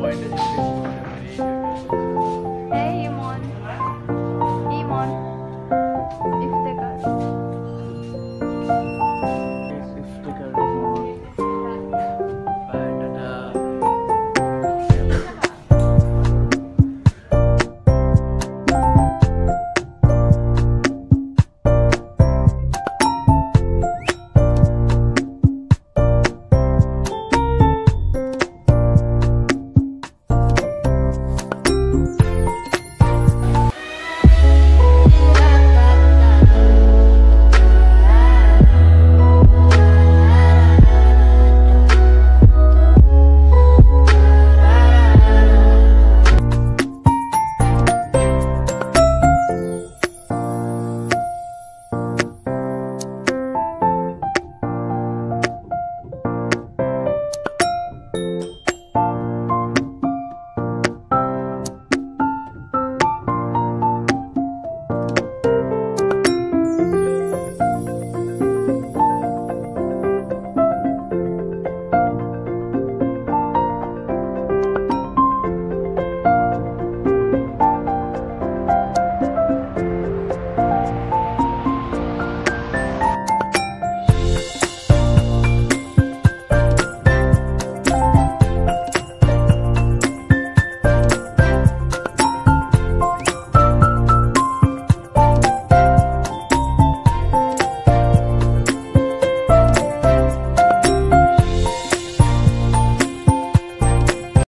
wine that you